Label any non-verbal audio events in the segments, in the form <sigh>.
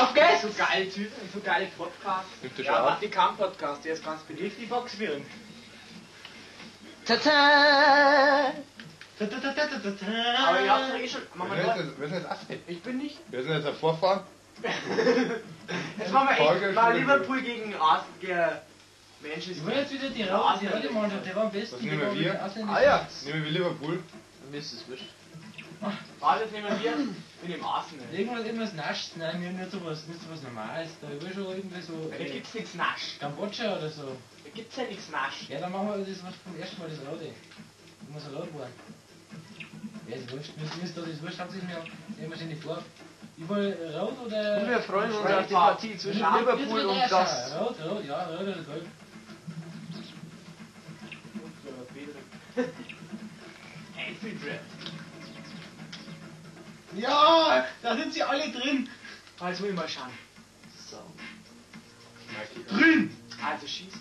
Auf geht's! So geile Typen, so geile Podcasts. Nimmt Ja? Vatikan-Podcast, der ist ganz beliebt. Die Volkswirren. Tata! Aber ihr habt doch eh schon. Machen wir Wer ist jetzt, wer ist jetzt Aspekt? Ich bin nicht. Wer ist denn jetzt der Vorfahren? <laughs> Jetzt machen wir Folge echt mal Liverpool gegen Arsenal. Manchester. Ich will jetzt wieder die Ja, Mannschaft, der war am besten. Was die nehmen wir? ausländischen- Ajax. Nehmen wir Liverpool. Mir ist es wurscht. Jetzt nehmen wir mit dem Arsenal. Irgendwas, irgendwas nascht, nein, nicht, nicht sowas, nicht sowas Normales. Da will schon irgendwie so Da äh, gibt's nichts Nasch. Kambodscha oder so. Da gibt's ja nichts Nasch. Ja, dann machen wir das was vom ersten Mal, das Rote. Das muss ein Rot werden. Ja, ist wurscht, mir ist, das ist wurscht, habt ihr mir immer ständig vor. Überall rot oder. Und wir freuen uns auf die Partie zwischen Liverpool und das. Rot, rot, ja, rot oder gelb. Anfield <laughs> Ja, da sind sie alle drin. Also will ich mal schauen. So. Drin! Also schießen.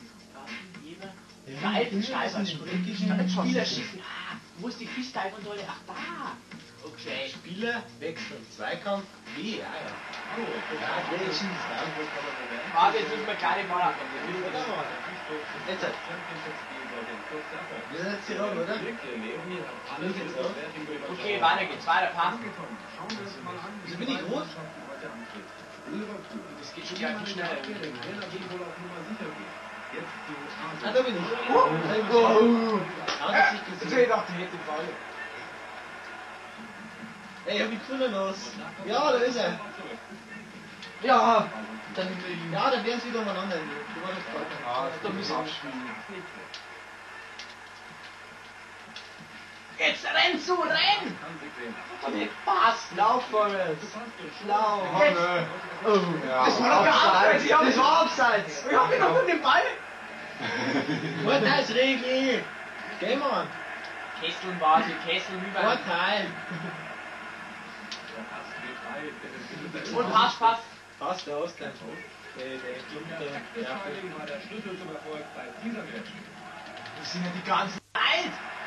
Jeder. Ja, ja, Scheiße. sind die Spieler schießen. Ah, wo ist die Freestyle-Kontrolle? Ach, da. Okay. Spieler wechseln. Zweikampf. Wie? Ja, ja. Warte, jetzt müssen wir kleine Ball abgeben. Jetzt. Wir sind jetzt hier rum, oder? Okay, weiter geht's. Weiter, passen. Wieso bin ich rot? Das geht schon gleich viel schneller. Ah, da bin ich. Oh. Oh. Ich gedacht, ich hätte den Ball. Ey, hab ich gefunden los. Ja, da ist er. Ja, dann Ja, dann werden sie wieder umeinander. Du warst Ah, da müssen wir abspielen. Jetzt renn zu, renn! Und jetzt passt. Lauf vorwärts. Lauf. Jetzt. Oh. Ja. Das war doch abseits. Ich hab Das war abseits. Ich hab gedacht, um den Ball. <laughs> Vorteilsregel. Geh mal. Kesseln war sie, Kesseln über. Vorteil. Und Pass, Pass. Passt der Ausgleich. Der, der Klumper. Ja, Das sind ja die ganzen.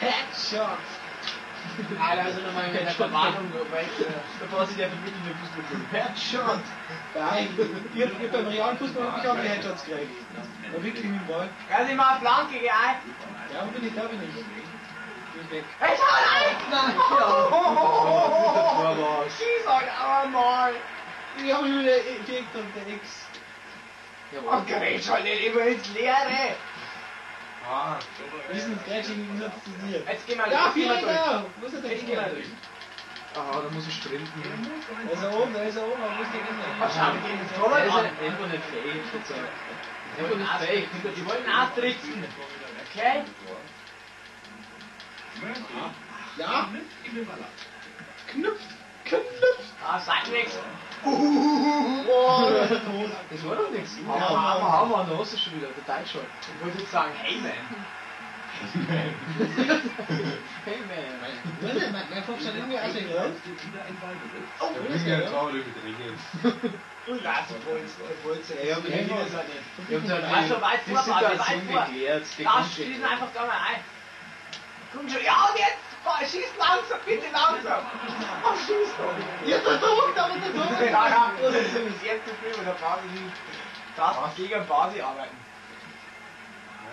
Headshot. <laughs> Alter, also nochmal mit der Verwarnung, weil bevor sie der vermittelnde Fußball Headshot. Nein. Ich hab, <laughs> ich hab beim realen Fußball hab ich auch die Headshots gekriegt. Da wirklich mit dem Ball. Ja, sie mal Flanke geil. Ja, wo bin ich? Da bin ich. Bin ich weg. Hey, schau rein! Nein. Torwart. Schieß euch aber mal! Ich hab mich wieder gekriegt und der X. Oh, gerät schon nicht immer ins Leere! Ah. Diesen zu dir. Jetzt gehen wir Ja, jetzt gehen wir vier durch. da. Wo ist er denn? Jetzt gehen wir durch. Ah, da muss ich sprinten. Da ist er oben, da ist er oben, aber wo ist der Gegner? schau, wir gehen ins Torwart an. Einfach nicht fähig, sozusagen. Die wollen ausrichten. Die wollen ausrichten. Okay? Ja. Knüpft. Ah, Seitenwechsel. Das war doch nichts. Ja, Hammer, Hammer. Hammer, Hammer, da hast du schon wieder, der Deutsche. Ich wollte jetzt sagen, hey man. Hey man. Denn? Mein mein Kopf schaut irgendwie aus wie ein Oh, Ich ist bin der? jetzt auch übrigens. Und da ist die Polizei. Ich hab Die einfach- ist er nicht. Ich hab dann Also weit vor, warte, weit vor. schießen schon. einfach da mal ein. Komm schon, ja und jetzt! Boah, Schieß langsam, bitte langsam! Oh, schieß doch! Ja, Druck, da ist der Druck. Ja, ja, das ist das erste Film, da fahren sie das gegen Basi arbeiten.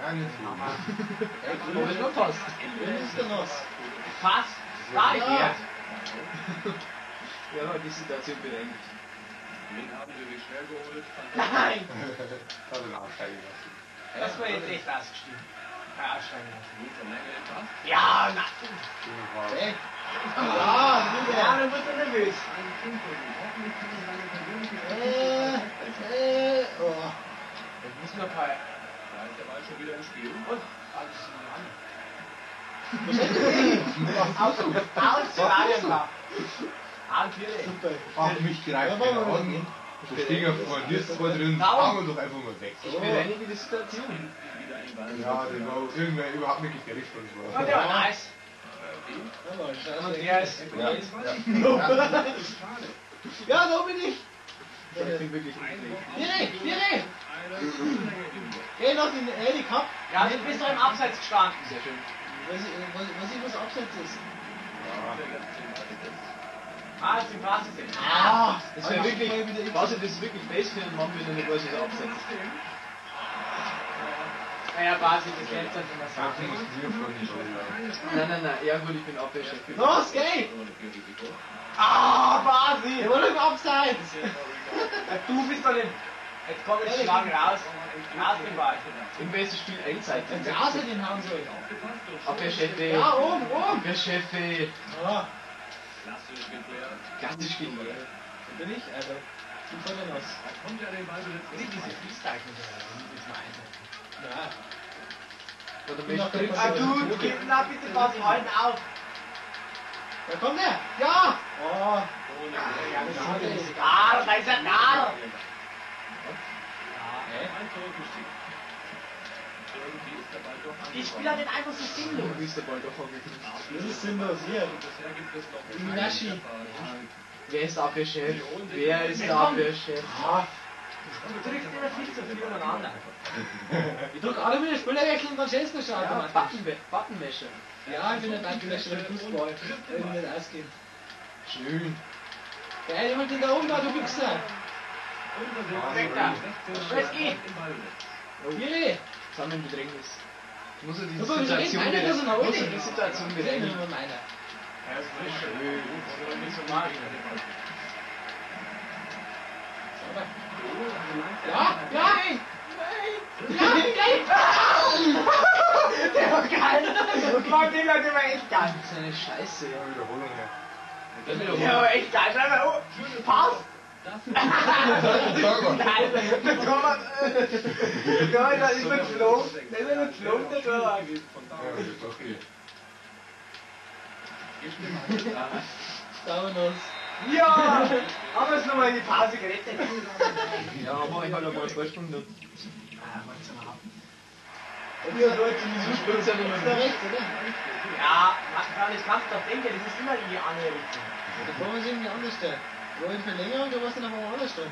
Ja, nicht so. Aber <laughs> es war fast. Wo ist der noch? Fast! Da ist Ja. er! Ja, die Situation bereinigt. Nein! <laughs> Hat er aussteigen lassen. Das war jetzt echt ausgestiegen. Ja, na. Ja, Ja, wieder. dann wird er nervös. Äh, äh, oh. Jetzt müssen wir paar. Und alles Aus, aus, Stadion da. Abend Super. Ach, mich greift Ja, wollen wir keiner mal an. gehen. Da stehen ja vorne die zwei drin, Raum. fahren wir doch einfach mal weg. Ich bereinige die Situation. Ja, der war irgendwer überhaupt nicht gefährlich für uns Und war. der war nice. Ist. Ja, ja. Ja, da bin ich. Ich bin wirklich. Hier, hier. Geh noch in den Cup. Ja, du bist doch im Abseits gestanden. Sehr schön. Was ich, was, was ich was abseits ist. Ah, das sind Basis. Ah, Das wäre wirklich, warte, das ist wirklich Face für einen Mann, wenn er nicht weiß, was er absetzt. Naja, Basis ist jetzt halt immer oder? Nein, nein, nein, ja gut, ich bin Abwehrchef. Los, geh! Ah, Basis! Der doch im Abseits. Du bist doch den. Jetzt kommt jetzt Schlag raus. Raus den Ball. Im besten Spiel einseitig. Sie außer den haben soll. Abwehrchefe. Ja, oben, oben. Abwehrchefe. Ja, Klassisch gegen ihn. bin ich, Alter. Ich bin voll der Nuss. Ja. Oder bin noch möchte der Ah, du, gib na bitte was halten auf. Da kommt er. Ja. Oh. Ja, das ist Gar, da ist er Gar. Ich spiele halt einfach so sinnlos. Du bist der Ball doch angekriegt. Das ist sinnlos hier. Minashi. Wer ist der Abwehrchef? Wer ist der Ja, Ah. Du drückst immer viel zu viel umeinander. Ich drück alle wieder Spieler wechseln und dann schießt du schon Ja. Button, Buttonwäsche. Ja, ich bin nicht angemeldet für Fußball. Ich will nicht ausgehen. Schön. Geil, jemand in der Umlauf, du Wichser. Weg da. Es geht. Sind wir im Bedrängnis. Ich muss ja diese Aber wir reden Situation keine berechnen. Personal- muss ja die Situation Ich will berechnen. nur meiner. Ja, ja. Ja, geil. Der war geil. Mann, den war der war echt geil. Das ist eine Scheiße. Ja, Wiederholung her. Der war echt geil. Bleib mal, oh, Pass. Nein, der Thomas, äh, ja, da ist er geflogen. Der ist er geflogen, der Torwart. Ja, das ist okay. Sauernuss. Ja, haben wir es nochmal in die Pause gerettet. Ja, aber ich halt einmal zwei Stunden. Und ihr Leute, die So spielt's ja nicht Ist da mehr. rechts, oder? Ja, Mann, das kannst doch denken, das ist immer in die andere Richtung. Da wollen wir es irgendwie anders stellen. Wo in Verlängerung, da warst du noch mal anders stellen.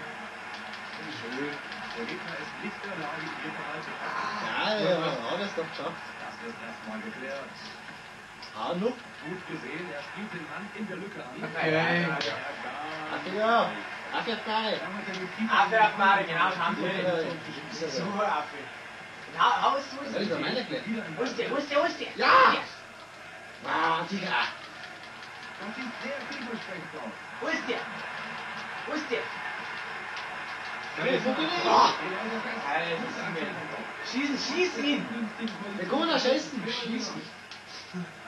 Ja, ja, ja, das ist doch geschafft. Ah, noch. Hey. Ach ja. Ach ja, geil. Affe auf Mare, genau, das haben wir. Ja, Super Affe. Na, hau es zu. Das ist doch meine. Wo ist der, wo ist der, wo ist der? Ja! Ah, Digga. Wo ist der? Wo ist der? Wo bin ich? Schießen, schieß ihn! Der Gunnar schießen. Schießen. Ich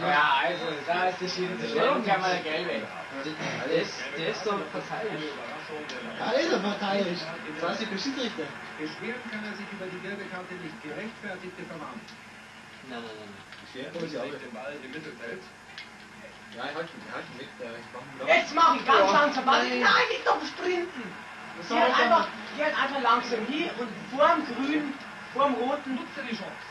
Ja, also, da ist der Schiri zu schnell und der Gelbe. Der ist, der ist doch verteidigt. Ja, ist er verteidigt. Das weiß ich, der Schiedsrichter. Beschweren kann er sich über die gelbe Karte nicht. Gerechtfertigte Verwarnung. Nein, nein, nein. Ja, komm ich auch. Den Ball im Mittelfeld. Ja, ich halte ihn, halt ihn weg, der. Ich mach ihn drauf. Jetzt mach ich ganz langsam. Warte, nein, nicht doch sprinten! Das Geh halt einfach, halt einfach langsam hier und vorm Grün, vorm Roten. Nutze die Chance.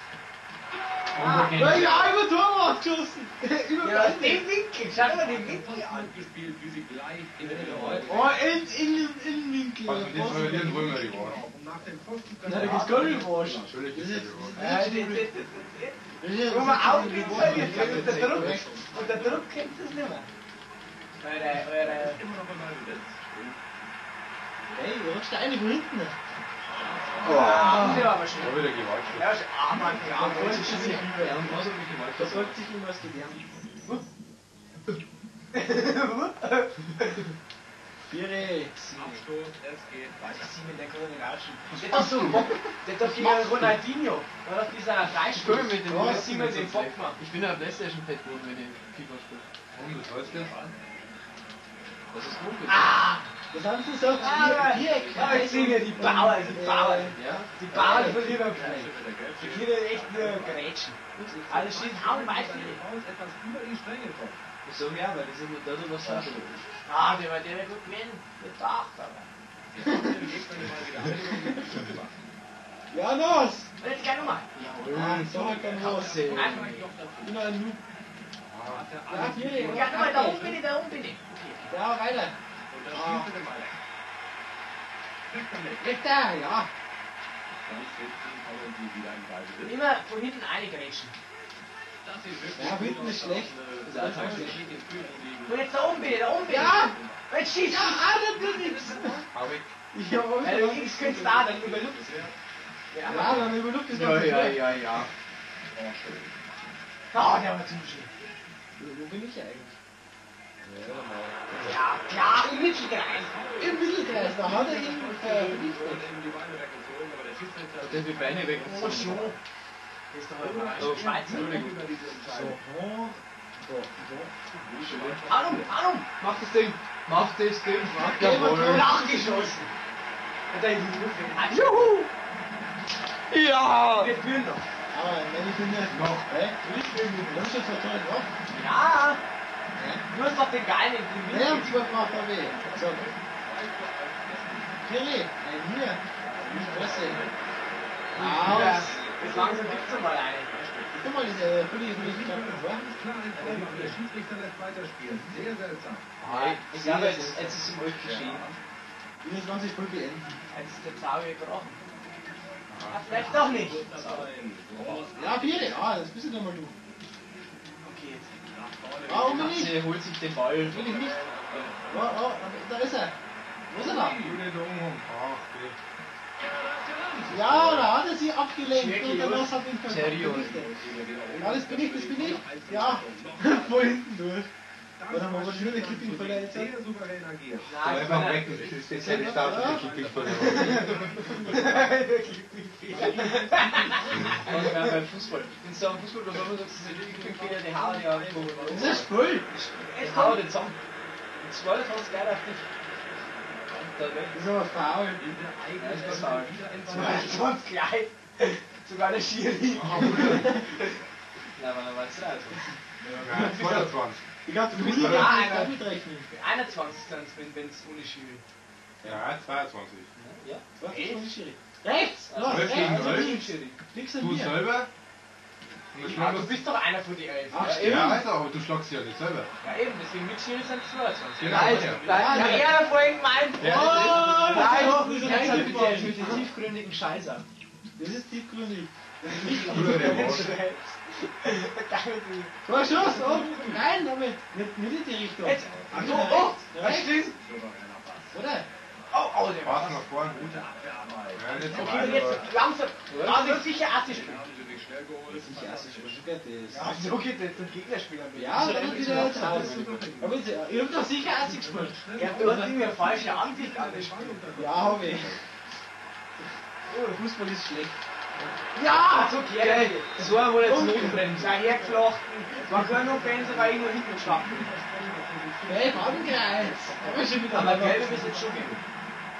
Ja, <laughs> ja, über Torwart geschossen. über ja, dem Winkel, schau mal den Winkel an. gespielt, wie sie gleich in der Mitte Oh, in, in, in Winkel. Also, den verlieren wollen wir nach dem Pfosten Na, da gibt's gar nicht Wurst. Natürlich ist das das- das- das- das- Wo man das ist der Druck. Und der Druck kennt es nicht mehr. Eure, eure, immer noch einmal Besitz. Ey, du rutscht da eine von hinten. Ah, das ist aber schön. Da wieder Gewalt. Ja, sch- ah, Mann, ja, ist Ja, was sollte sich ihm was gelernt. Viere. Abstoß, es geht der kann nicht rauschen. Der einen Bock. Der doch gegen Ronaldinho. War doch dieser Freispiel mit dem Ja, Simon den. Ich bin ein Playstation-Fett geworden, wenn ich FIFA spiele. Und das heißt jetzt? Das ist dunkel. Ah! Das haben sie so Ah, Viereck. ja, ich sehe mir die Bauern, die Bauern. Ja? Die Bauern verlieren auf Die kriegen echt nur Grätschen. Alle stehen hauen die. Aus etwas über die Stränge kommt. <laughs> Ich sag ja, weil ist immer da, was sagst du. Ah, der war der war gut gewinnen. Der dacht aber. Ja, los. Jetzt gleich nochmal. Ja, so hat kein. Ich bin ein Noob. Ja, Viere. Ja, nochmal, da oben bin ich, da oben bin ich. Ja, weiter. Mit. Weg da, ja. Immer von hinten eine Grätschen. Das ist wirklich Ja, hinten ist schlecht. Das ist einfach schlecht in Führung liegen. Und jetzt da oben ich, da oben ich. Ja. Jetzt schießt Ja, ja. das wird nichts. Hau weg. Ja, du links könntest da, dann überluft es. Ja, dann überluft es Ja, ganz ja, schön. ja, ja. Ah, der war zu schön. Wo bin ich eigentlich? Ja, klar, im Mittelkreis. Im Mittelkreis, da hat er ihn äh, vernichtet. Und eben die Beine weggezogen, aber der Schiedsrichter Der hat die Beine weg. Oh, schon. Das ist Oh, mal Schweizer. über diese Entscheidung. Hallo, hallo. Mach das Ding. Mach das Ding. Mach Jawohl. Nachgeschossen. Und da in die Luft. Ah, Juhu. Ja! Wir führen noch. Aber wenn ich bin nicht noch, hä? Ich bin mit dem total noch. Ja. Du hast doch den Geilen in die Wer Mitte. am 12 macht er weh? So. Kiri, ein hier. Die Fresse. Aus. Jetzt langsam gibt's doch mal eine. Guck mal, diese Pulli, Pulli, Pulli, Klar der Schiedsrichter lässt weiterspielen. Sehr seltsam. Ich glaube, jetzt, ist es mal geschehen. 24 Pulli beenden. Jetzt ist der Zau hier gebrochen. Ah, vielleicht doch nicht. Ja, Piri, ah, das bist du doch mal du. Warum nicht? Sie holt sich den Ball. Will ich nicht. Oh, oh, da ist er. Wo ist er da? Ja, da hat er sie abgelenkt und Seriös? danach hat ihn ver- Seriös? vernichtet. Ja, das bin ich, das bin ich. Ja, voll hinten durch. Oder haben wir aber schon eine Clipping verletzt. Sehr souverän agiert. Nein, ich Einfach bin weg. Das ist spezielle Start für die Kipping verloren. <laughs> Und wir beim Fußball. Wenn du am Fußball was anderes sagst, ist die Kipping-Fehler, die hauen ja irgendwo. Das ist voll. Jetzt hau den zusammen. Und 22 geil auf dich. Da. Das ist aber faul. Ja, ist das faul. Das war klein. Sogar der Schiri. <laughs> Aber dann war es leid. Ja, 22. Ich glaube, du musst Ja, ja einer. auch mitrechnen. 21 dann, wenn es ohne Schiri. Ja, 22. Ja? Ist das Schiri? Rechts! Gegen rechts! Nix an Du mir. selber? Ja, du bist doch einer von den elf. Ach, ja. Ja, Alter, aber du schlagst ja nicht selber. ja, eben, deswegen mit Schiri sind es 22. Genau, Nein, ja. nein, ja, er vorhin gemeint. Ja, Oh, Nein, das ist jetzt ein halt mit der Das ist tiefgründig. Bruder, der Arsch. Vorschuss, oh, rein damit. Nicht, nicht in die Richtung. Jetzt, so, oh, das Rechts, stimmt. oder? Oh, oh, der war nach vorne. Ja, nicht so Okay, jetzt langsam. Wird sicher Assi spielen. Ja, das ist schon gut, das. Ja, so geht Gegnerspieler mit. Ja, dann ist wieder jetzt. Aber jetzt, ihr habt doch sicher 80 gespielt. Ja, du hast irgendwie eine falsche Ansicht an das Spiel. Ja, hab ich. Oh, Fußball ist schlecht. Ja, so geht Das war wohl jetzt Notbremse. dahergeflochten. Man kann nur Benze, weil ich nur hinten geschafft bin. Hey, Fadenkreuz. Aber schon wieder. Aber gelb ist jetzt schon genug.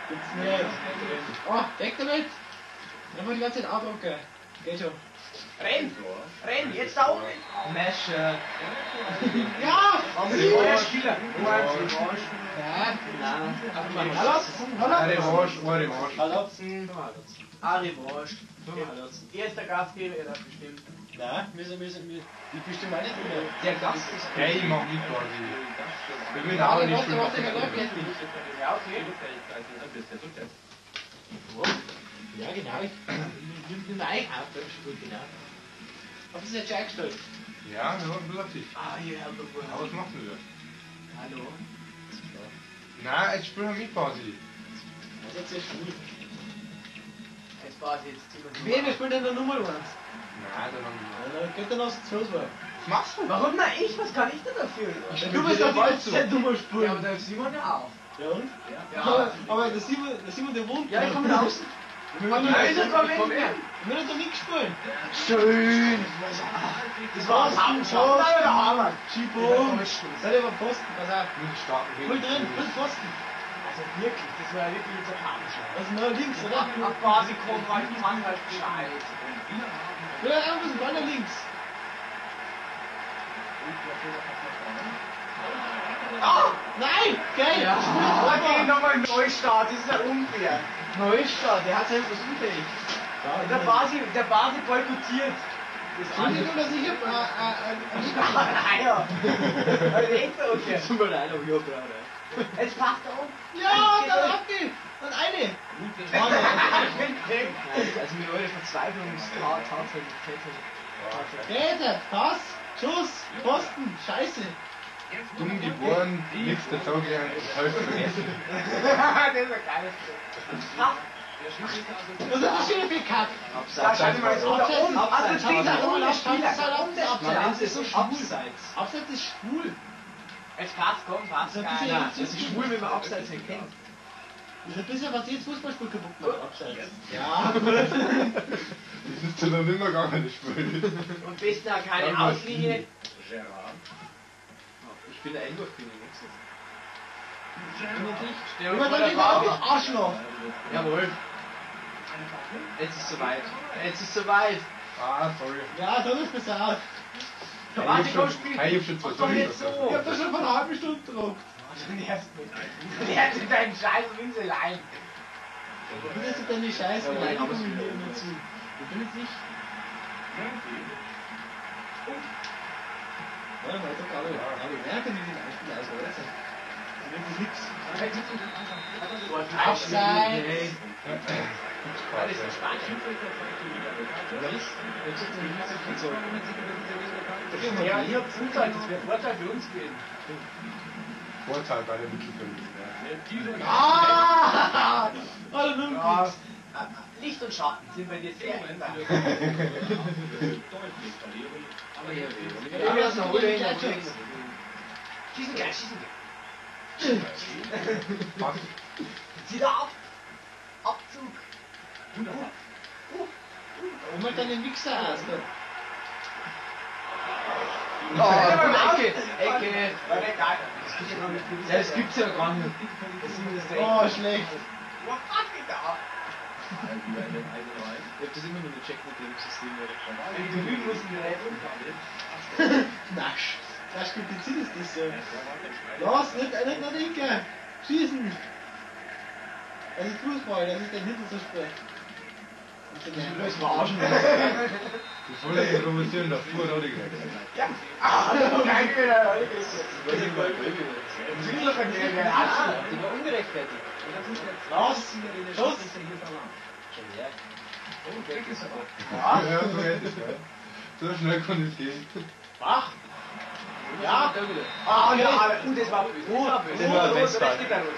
Gibt's nicht. Oh, weg damit. Einfach die ganze Zeit abrocken. Geht schon. Renn! Renn! Jetzt da oben! Mescher. Ja! Neuer Spieler! Ja. Nein. Hallo? Hallo? Hallo? Ari Wurst. Er ist der Gastgeber, er darf bestimmen. Nein, wir sind, wir sind, wir, ich bestimme auch nicht mehr. Der Gast ist. Hey, ich mach mit quasi. Wir Ja, aber nicht spielen. Ja, okay. Ja, genau. Ich bin beim Spiel, genau. Schon eingestellt? Ja, wir haben lustig. Ah, hier, Herr Bubur. Aber was macht ihr? Hallo. Nein, jetzt spielen wir mit quasi. Das ist jetzt sehr schwul. Jetzt war jetzt Timon. Wen, wer spielt denn der Nummer 1? Nein, dann haben wir. Dann geht er noch zu Fußball. Was machst du? Warum na ich? Was kann ich denn dafür? Du bist doch Ball die ganze Zeit Nummer Ja, aber spielen. der Simon ja auch. Ja und? Ja. Aber, aber der Simon, der Simon, der wohnt. Ja, ich komme raus. Wir haben Nein, das war nicht mehr. wir haben noch nicht gespielt. Schön. Das war Posten, ein Posten oder Hammer? Schiebum. Seid ihr beim Posten? Pass auf. Mit starken Voll drin, voll Posten. Also wirklich, das war ja wirklich jetzt ein Hammer. Also nur links, oder? Ab quasi kommt man, ich kann halt gescheit. Ja, einfach ein Ball links. Ah! Nein! Geil! Ja. Okay, nochmal Neustart, das ist ja unfair. Neustart, der hat selbst was unfähig. Der Basi, der Basi boykottiert. Entschuldigung, dass ich hier. Äh, äh, äh, <laughs> Ah, ja. Redet er, okay. Tut mir leid, aber ich hab gerade. Jetzt passt er um. Ja, dann ab die! Und eine! Ich bin weg. Also mit eurer Verzweiflungstat tatsächlich. Räte, Pass, Schuss, Posten, Scheiße! Dumm geboren, nichts gelernt, halb vergessen. das ist ein geiles Passt. Was ist das schöne Bekack? Da schau dir mal so da Abseits, oben. Also abseits, steht da abseits, oben der abseits, Spieler. abseits, der. Das ist so schwul. Abseits. Ist schwul. Jetzt passt, komm, passt. Das ist ein Das schwul, wenn man Abseits erkennt. Das ist ein bisschen, was jedes Fußballspiel kaputt macht. Abseits. Ja, Das ist zu noch nimmer gegangen, das Spiel. Und bist da keine Auslinie. Ich bin der Einwurf, bin ich nächstes. Immer dann lieber auf, du Arschloch! Jawohl. Jetzt ist soweit. Jetzt ist soweit. Ah, sorry. Ja, dann ist besser aus. Ich Warte, komm, schon, spiel. ich hab schon zwei nicht so. Ich hab das schon vor einer halben Stunde gedruckt. Der hat deinen scheiß Winselein. Du bist jetzt deine scheiß Ja, aber ich hab's Beleidigungen wieder. hier immer zu. Du bist nicht. Warte mal, alle. Aber ich merke, wie die Beispiele aus, oder? Ist nix. Abseits! Das ist in Spanien. Ja, hab Vorteil, das wird Vorteil für uns gehen. Vorteil bei der Mittelfeld. Ah! Alle Ja, nix. äh, Licht und Schatten sind bei dir sehr. <laughs> <laughs> Schießen gleich, schießen gleich. Zieh da ab. Abzug. Und mal deine Wichser aus. ne? Oh, Ecke, Ecke. Das gibt's ja gar nicht. Oh, schlecht. Was hat die da? Ich hab das immer nur gecheckt mit dem System. Die Grünen mussten die Reifen Nasch. Das kompliziert ist das so. Los, nicht, nicht nach Ecke. Schießen. Das ist Fußball, das ist so spricht. Das verarschen. Das wollte ich provozieren, das fuhr gesagt. Ja. Ah, geil wieder. Zwiebelverkehr, der Arsch. Die war ungerechtfertigt. Los, Schuss. Ja, ja, so hätte es, ja. So schnell konnte es gehen. Mach. Ja. Ah, ja, aber uh, das war. Oh, Das war das rechts geht er rot.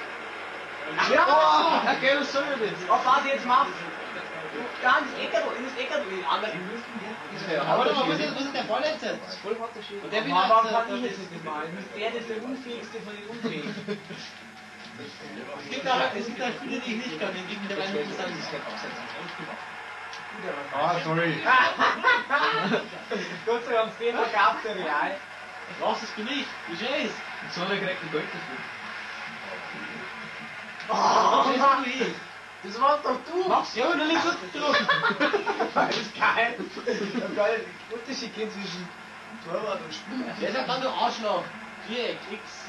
Ja, Ja! ja, gell, was soll ich jetzt? Was jetzt macht? Ja, das Eckerl, in das Eckerl, in die andere. Aber warte mal, wo ist, wo ist der Ball jetzt? Voll harter Schild. Und der will Warum kann äh, ich jetzt nicht mal? Der ist der Unfähigste von den Unfähigen. Es gibt auch, es gibt auch Spiele, die ich nicht kann, gegen der Meinung, das ist kein Ah, sorry. <laughs> Gott sei Dank, den verkauft der Real. Was, das bin ich. Wie scheiß. Und so hat er gekriegt ein Gold dafür. Oh, Das ist ich. das warst doch du. Mach's ja, nur nicht gut gedruckt. Das ist geil. Den Unterschied gesehen zwischen Torwart und Spieler. Deshalb kann du Arschloch. Viereck, X.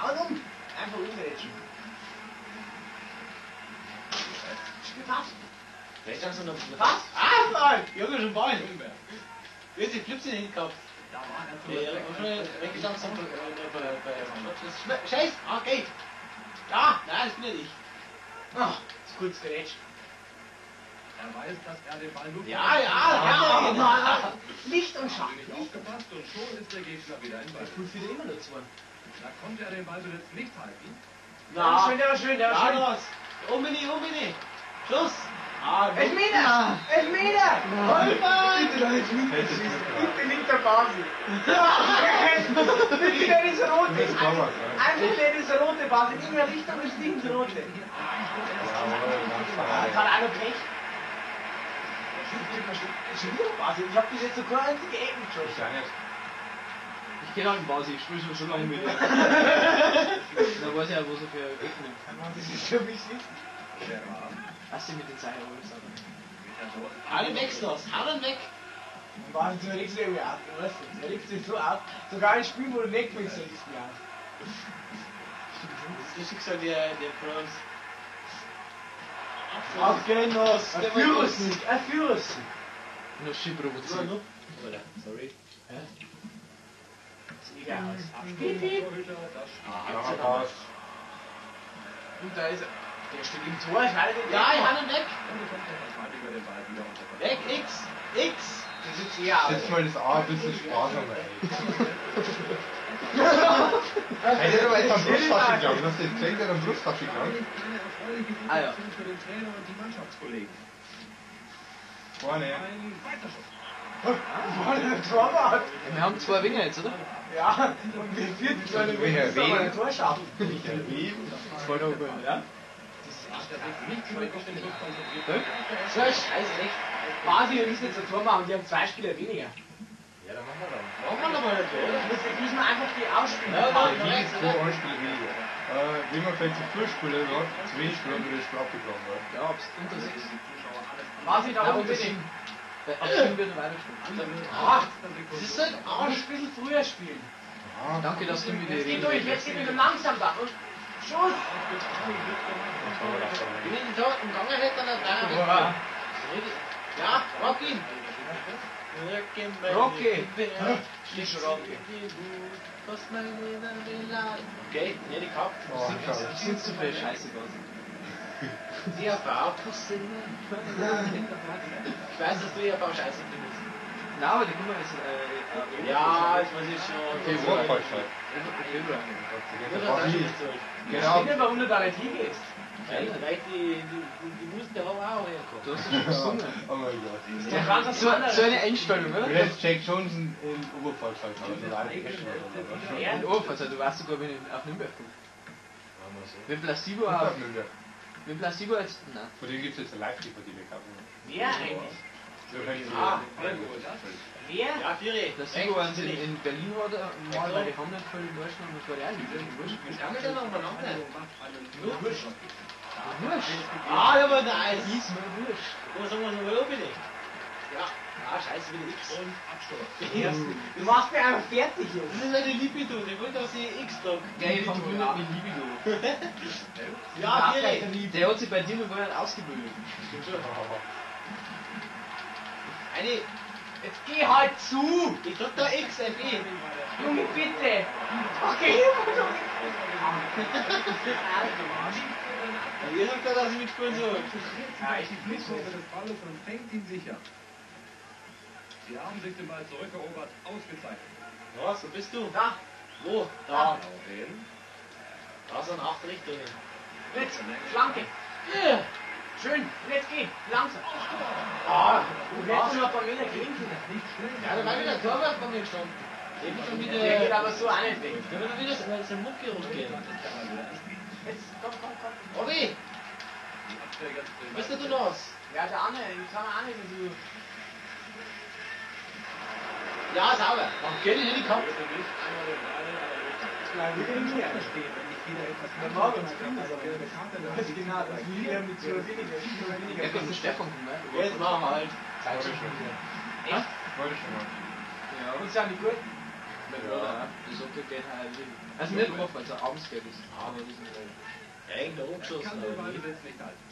Hauen um. Einfach umgrätschen. Spiel Pass. Vielleicht haben sie noch Pass. Ah, Ball! Junge, schon Ball. Wie ist die Flipse nicht gehabt? Ja, ja, schon weggestanden sind bei, bei, Scheiß! Ah, geht! Ja, nein, das bin ja nicht. Ach, ist kurz gerätscht. Er weiß, dass er den Ball nur Ja, ja, Ja, ja, Mann. Licht und Schatten. nicht aufgepasst und schon ist der Gegner wieder im Ball. Gut die immer noch zwei. Da konnte er den Ballbesitz nicht halten. War schön, der war schön, der war Ja, schön. los! Umbini, Umbini! Schluss! Ah, Elfmeter! Elfmeter! Bitte nicht links schießen. es nicht Bitte nicht der Basi. Bitte nicht ins Rote. Das kann man sagen. Einfach nicht ins Rote, Basi. In der Richtung ist nicht ins Rote. Hat einer Pech. Schon wieder. Ich hab bis jetzt so keine einzige Ecken geschossen. Ich auch nicht. Ich kenne halt einen Basi, ich spiele schon lange mit. da weiß ich ja, wo so für Öffnung. Das ist für mich süß. Was sie mit den Zeichen sagen. Hau den weg, Stas. Hau den weg. Basi, du regst dich irgendwie auf. Du weißt es. Er regt sich so auf. Sogar ein Spiel, wo du nicht willst, regst du auf. Das ist das Schicksal der, der Pros. Genuss. Der Er gut. sich. Er führt sich. Nur schön provoziert. Sorry. Sieht egal aus. Aber passt. Und da ist er. Der steht im Tor. Ich halte den Ja, ich hau den weg. Weg, X. X. Das ist eher aus. Setz mal das A ein bisschen sparsamer, <laughs> ey. Ey, der hat aber jetzt am Brusttasche gegangen. Das gesehen, der hat am Brusttasche gegangen? Ah ja. Für den Trainer und die Mannschaftskollegen. Vorne. Ein Weiterschuss. Vorne der Torwart. Wir haben zwei Winger jetzt, oder? Ja, und wir vierten so eine Wer, Wege, wen? ein Tor schaffen. Zwei da oben, ja? So ein Scheiß, echt. Basi ist jetzt ein Tor machen, die haben zwei Spieler weniger. Machen wir nochmal nicht, oder? Wir müssen einfach die ausspielen. Ja, warte. Wie ist zwei Anspiele weniger? Äh, wenn man vielleicht zu viel Spieler hat, zu wenig Spieler, wird das Spiel abgebrochen? Ja, ob's unter sechs. Basi da Ja, oben sieben. Bei Abstimmen wird er weiterspielen. Ah, Das ist halt auch ein bisschen früher spielen. Danke, dass du mir die Jetzt geh Rede durch, jetzt geh wieder langsam da. Und Schuss! Ich den Tor umgangen hätte, er Boah. Ja. Rocky. Nicht Rocky. Okay, nee, die gehabt. oh, schau. Ich sind's zu viel Scheiße was. Die Ich weiß, dass du ja Frau scheiße findest. Na, aber die wir jetzt. Äh, äh, Ja, das weiß ich schon. Okay. Februar. Ist so. Genau. Ich warum du da nicht hingehst. Weil die, die, die, Muster haben auch herkommen. Du hast ja schon gesungen. Oh mein Gott. Der kann das So, so eine Einstellung, Du oder? hättest Jack Johnson in Oberpfalz haben. Das war eigentlich schon mal. Ja. In Oberpfalz, also du weißt sogar, wenn ich auf Nürnberg komme. Wenn Placebo Auf. Wenn Placebo jetzt. Nein. Von dem gibt es jetzt ein Live-Tipp, die wir kaufen. Wer eigentlich? So kann ich Ah, Wer? Ja, Vieri. Placebo, wenn sie in Berlin hat, mal, weil die haben nicht voll Wurscht und das war ja nicht. Wurscht. Haben wir denn noch umeinander? Nur Wurscht. Wurscht. Ah, ja, aber nice. Ist mir wurscht. Wo sagen wir noch bitte? Ja. Ah, scheiße, wieder X. Und Abschluss. Du machst mir einfach fertig jetzt. Das ist eine Libido, die wollte, dass ich X trage. Geil, von Gründen mit Libido. <laughs> Ja, Vieri. Der hat sich bei dir noch gar nicht ausgebildet. <laughs> Eine, Jetzt geh halt zu! ich drück da X, FE. Junge, bitte! Okay! Ihr sagt ja, dass ich mitspielen soll. Die Flüsse des Balles und fängt ihn sicher. Sie haben sich den Ball zurückerobert. Ausgezeichnet. Ja, so bist du. Da! Wo? Da. Aufheben. Da sind acht Richtungen. Jetzt! Flanke! Ja. Schön! Jetzt geh! Langsam! Ah, Du hättest noch ein paar Meter gehen können. Nicht schnell. Ja, da war wieder ein Torwart von mir gestanden. Der wird schon wieder. Der geht aber so auch nicht weg. Der wird wieder sein sein Mucki hochgehen. Jetzt, komm, komm, komm. Obi, was ist denn du los? Ja, der Anne, ich kann auch nicht, du. Ja, sauber. Ach, geht nicht in die Kopf. Nein, wir können hier stehen, mehr Morgen spielen soll. Das ist genau, das ist wieder mit so weniger, so Ja, weniger. kommt der Stefan ne? Jetzt machen wir halt. Schon. Echt? Wollte ich schon mal. Ja, Und sind die gut? das sagt, der geht halt hin. Also nicht oft, weil es abends geht ist. Aber die sind halt. Ja, irgendein rumgeschossen. Kann der wie? jetzt nicht halten.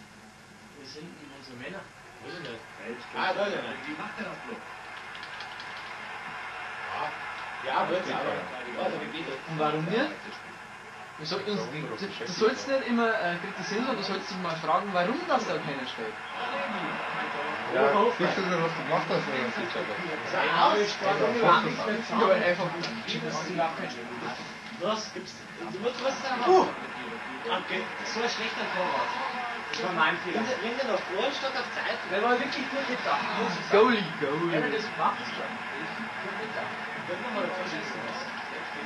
Wir sind unsere Männer. Ich nicht. Fällt Ah, da, ja. Wie macht er das bloß? Ja, wird's aber. Warte, wie geht das? Und warum nicht? Du, soll, uns, du, du sollst nicht immer äh, kritisieren, sondern du sollst dich mal fragen, warum das da keiner steht. Ja, siehst du, was du gemacht hast, wenn du Sei aus. Ja, aber einfach. Was gibt's? Du musst was sagen. Uh. Okay, so ein schlechter Torwart. Das war mein Fehler. Bring den auf Ohren statt auf Zeit. Der war wirklich gut gedacht. muss sagen. Goalie, Wenn er Goalie. das macht, ist gut gedacht. Können wir mal davon schießen was?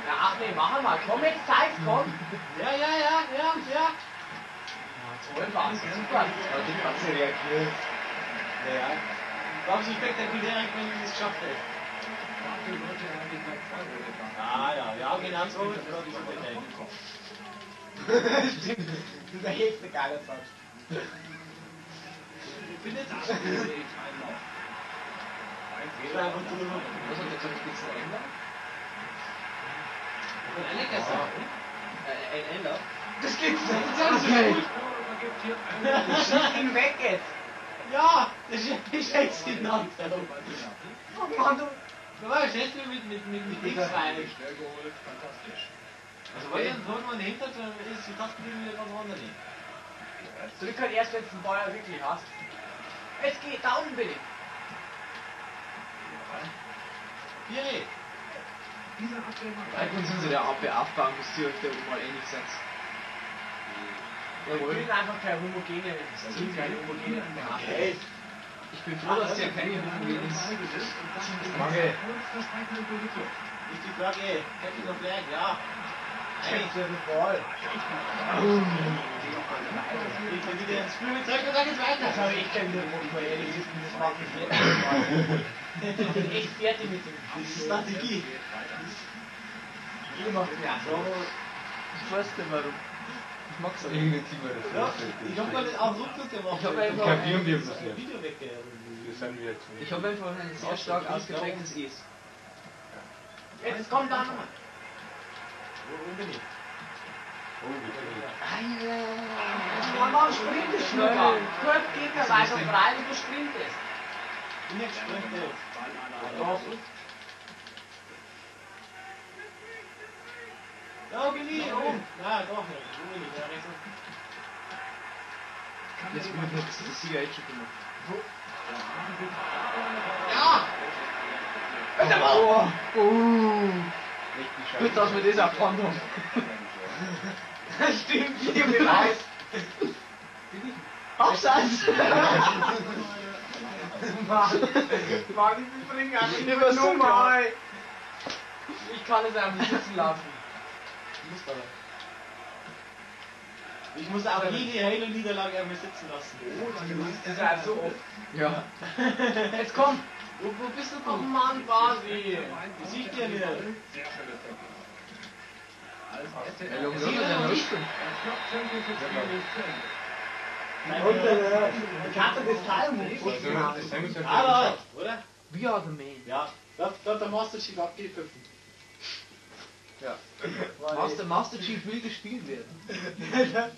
Ja, ach nee, mach mal. Komm jetzt, zeig's, komm. Ja, ja, ja, ja, ja. Toll war's. Super. die Katze reagiert. Ja. Glaubst du, spektakulär, wenn ich das geschafft hätte? Noch. Ah, ja, ja, genau so. Die Detail. Stimmt. <laughs> Das ist der höchste geile Satz. Ich bin jetzt sehe ich einmal. Geht einfach drüber. Was hat der gesagt, Spitzen England? Und eine Gäste. Äh, ein Ender. Das gibt's nicht. Das ist Okay. Schieß ihn weg jetzt. Ja, das ist ich hätte genannt. Oh Mann, du. Du weißt, jetzt mit, mit, mit, mit X rein. Schnell geholt, fantastisch. Also, weil so man hinter ist, die dachten, die wieder ganz woanders hin. Zurück halt erst, wenn du den Ball wirklich hast. Jetzt geh, da unten bin ich. Hier uns sind sie der Abwehraufbau, müsst ihr euch da mal ähnlich sein. Ich bin einfach kein homogene Team, keine homogene Okay. Ich bin froh, dass der keine homogenes Mange. Das zweite Position. Ist die Frage, Captain of Flag, ja. Hey, der Ball. ich bin wieder ins Spiel, zeig mir da geht's weiter. Das habe ich kein Mal ehrlich wissen, das macht mich nicht. Ich bin echt fertig mit dem. Das ist Strategie. Ihr macht mir so. Ich weiß nicht warum. Ich mag's aber. Irgendein Team hat Ja, ich hab nicht auf Rückzug gemacht. Ich hab einfach- nicht. Video wegge... Wir sind wieder zu. Ich habe einfach ein sehr stark ausgeprägtes Es. Jetzt komm da nochmal. Wo bin ich? Oh, wie schön. Mann, Mann, sprint es schneller. Kurz Gegner weiter frei, wie du sprintest. Doch. Da bin ich, oben. Ja, doch nicht. Ja. Jetzt bin ich jetzt der Sieger schon gemacht. Ja! Oh, oh. Scheiße. Gut, dass wir das erfahren haben. Stimmt, Videobeweis. Abseits! <laughs> Mann, Mann, ich bringe einfach Ich war so mal. Ich kann es einfach nicht sitzen lassen. Muss aber. Ich muss auch jede Halo-Niederlage einmal sitzen lassen. Das ist halt so oft. Ja. Jetzt komm. Wo, wo bist du? Oh Mann, Basi. Das sieht ihr nicht. Ich hatte das Teil Aber, oder? We are the man. Ja, da da hat der Master Chief abgepfiffen. Ja. War Master, Master Chief will gespielt werden. Ja,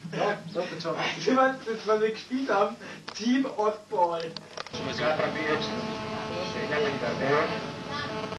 das er was, das, was wir gespielt haben? Team Oddball. Sono già a